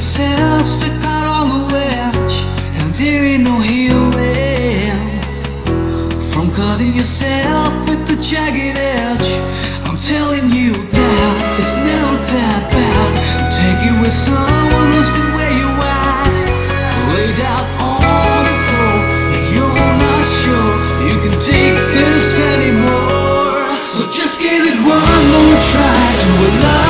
sinners stuck out on the ledge And there ain't no healing From cutting yourself with the jagged edge I'm telling you that it's never that bad Take it with someone who's been where you at Laid out on the floor If you're not sure you can take this anymore So just give it one more try to a love.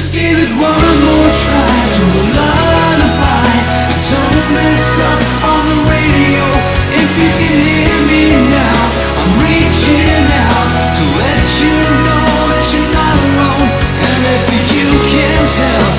just give it one more try to a lullaby and turn this up on the radio. If you can hear me now, I'm reaching out to let you know that you're not alone. And if you can't tell,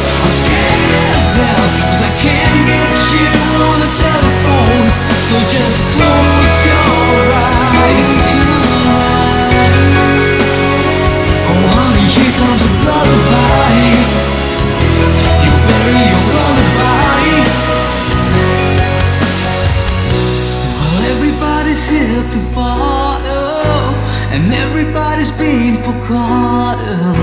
everybody's hit the bottom, and everybody's been forgotten,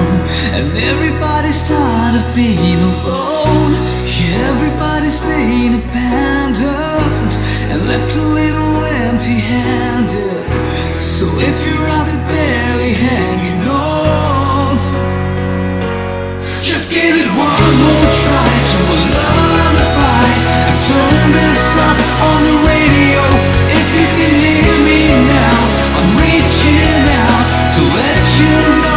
and everybody's tired of being alone. Yeah, everybody's been abandoned and left a little empty-handed. So if you're you.